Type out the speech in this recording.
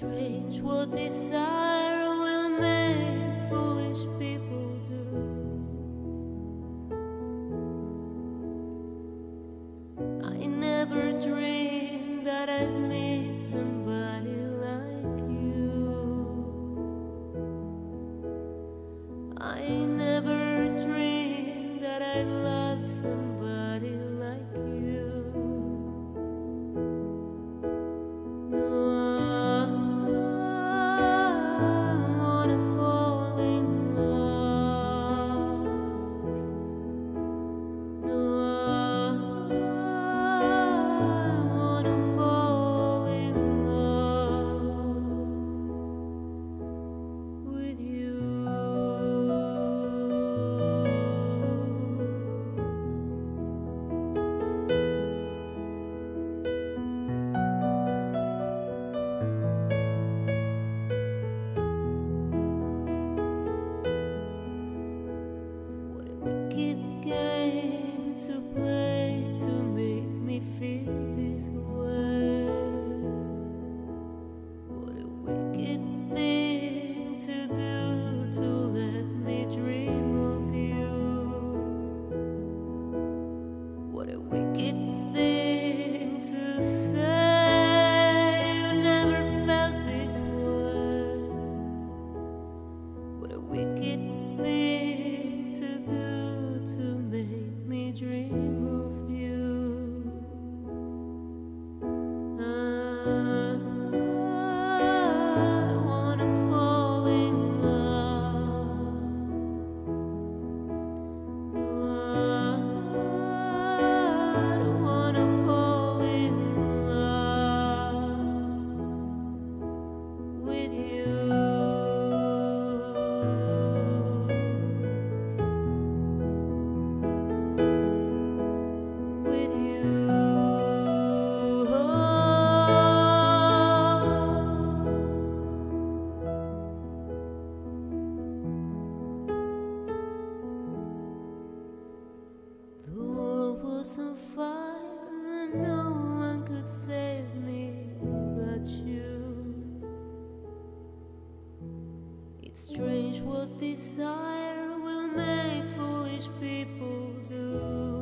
strange. What desire will make foolish people It's strange what desire will make foolish people do.